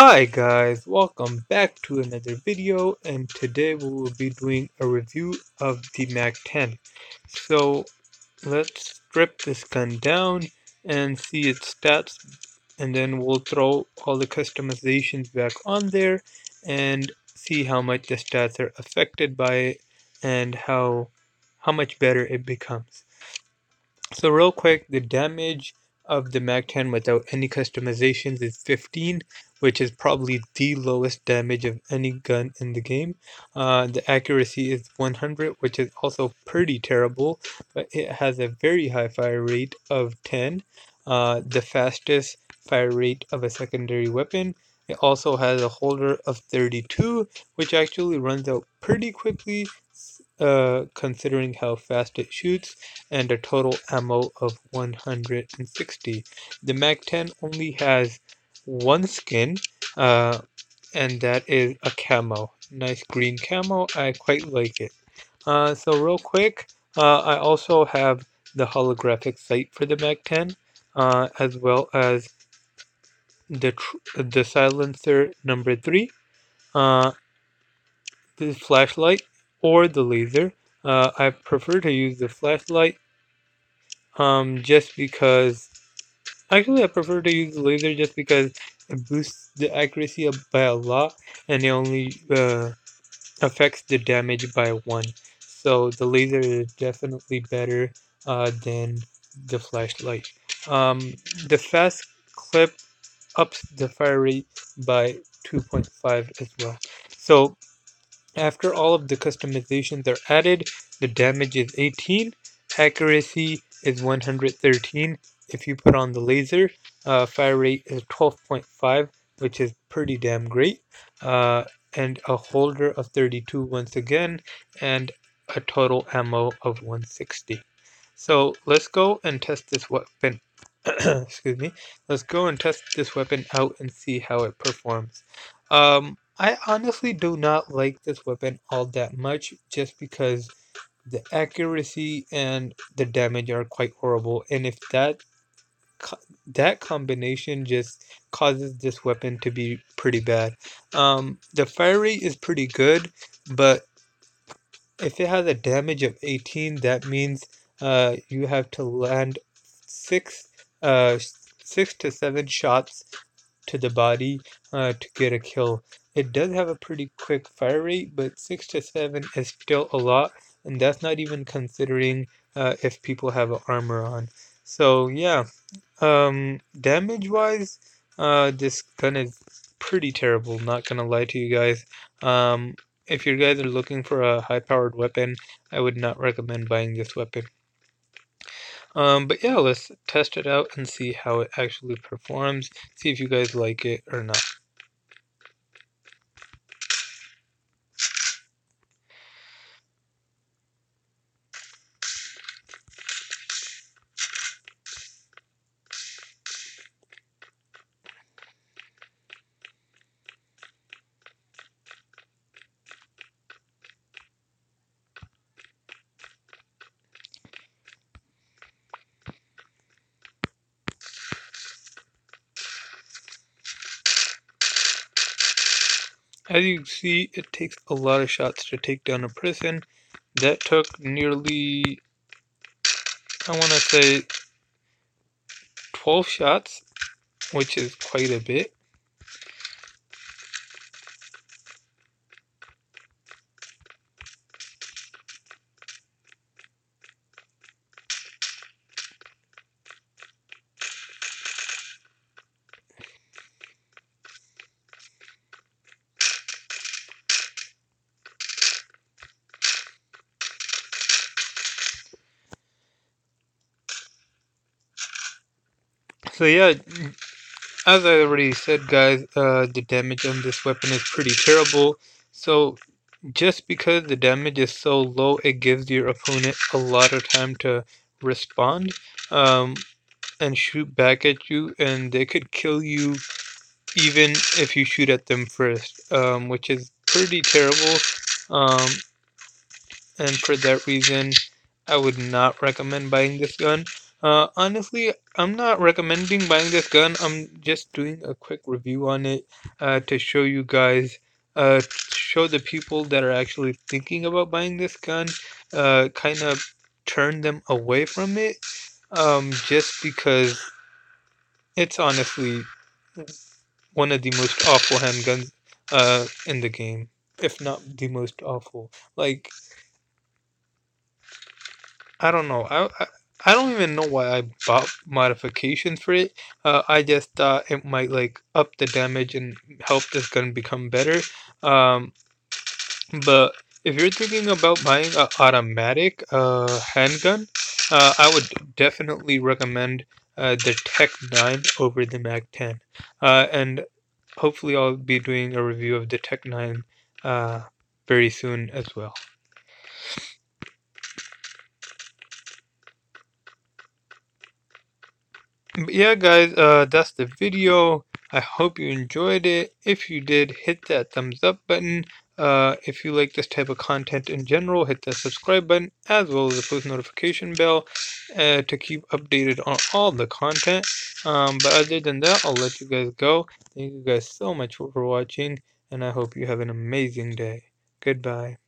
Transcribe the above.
Hi guys, welcome back to another video and today we will be doing a review of the MAC-10. So let's strip this gun down and see its stats and then we'll throw all the customizations back on there and see how much the stats are affected by it and how how much better it becomes. So real quick, the damage of the MAC-10 without any customizations is 15, which is probably the lowest damage of any gun in the game. Uh, the accuracy is 100, which is also pretty terrible, but it has a very high fire rate of 10, uh, the fastest fire rate of a secondary weapon. It also has a holder of 32, which actually runs out pretty quickly uh, considering how fast it shoots, and a total ammo of 160. The MAC-10 only has one skin, uh, and that is a camo. Nice green camo, I quite like it. Uh, so real quick, uh, I also have the holographic sight for the MAC-10, uh, as well as the the silencer number 3, uh, the flashlight, or the laser. Uh, I prefer to use the flashlight um, just because actually I prefer to use the laser just because it boosts the accuracy by a lot and it only uh, affects the damage by one. So the laser is definitely better uh, than the flashlight. Um, the fast clip ups the fire rate by 2.5 as well. So after all of the customizations are added, the damage is 18, accuracy is 113 if you put on the laser, uh, fire rate is 12.5, which is pretty damn great, uh, and a holder of 32 once again, and a total ammo of 160. So let's go and test this weapon. Excuse me. Let's go and test this weapon out and see how it performs. Um, I honestly do not like this weapon all that much just because the accuracy and the damage are quite horrible and if that that combination just causes this weapon to be pretty bad. Um, the fire rate is pretty good, but if it has a damage of 18, that means uh, you have to land six, uh, six to seven shots to the body uh, to get a kill. It does have a pretty quick fire rate, but 6 to 7 is still a lot, and that's not even considering uh, if people have armor on. So yeah, um, damage-wise, uh, this gun is pretty terrible, not gonna lie to you guys. Um, if you guys are looking for a high-powered weapon, I would not recommend buying this weapon. Um, but yeah, let's test it out and see how it actually performs, see if you guys like it or not. As you see, it takes a lot of shots to take down a person. That took nearly, I want to say, 12 shots, which is quite a bit. So yeah, as I already said, guys, uh, the damage on this weapon is pretty terrible. So just because the damage is so low, it gives your opponent a lot of time to respond um, and shoot back at you, and they could kill you even if you shoot at them first, um, which is pretty terrible. Um, and for that reason, I would not recommend buying this gun. Uh, honestly, I'm not recommending buying this gun. I'm just doing a quick review on it uh, to show you guys, uh, show the people that are actually thinking about buying this gun, uh, kind of turn them away from it, um, just because it's honestly one of the most awful handguns uh, in the game, if not the most awful. Like, I don't know. I, I I don't even know why I bought modifications for it. Uh, I just thought it might like up the damage and help this gun become better. Um, but if you're thinking about buying an automatic uh, handgun, uh, I would definitely recommend uh, the Tech 9 over the MAC-10. Uh, and hopefully I'll be doing a review of the Tec-9 uh, very soon as well. But yeah, guys, uh, that's the video. I hope you enjoyed it. If you did, hit that thumbs up button. Uh, if you like this type of content in general, hit that subscribe button as well as the post notification bell uh, to keep updated on all the content. Um, but other than that, I'll let you guys go. Thank you guys so much for, for watching, and I hope you have an amazing day. Goodbye.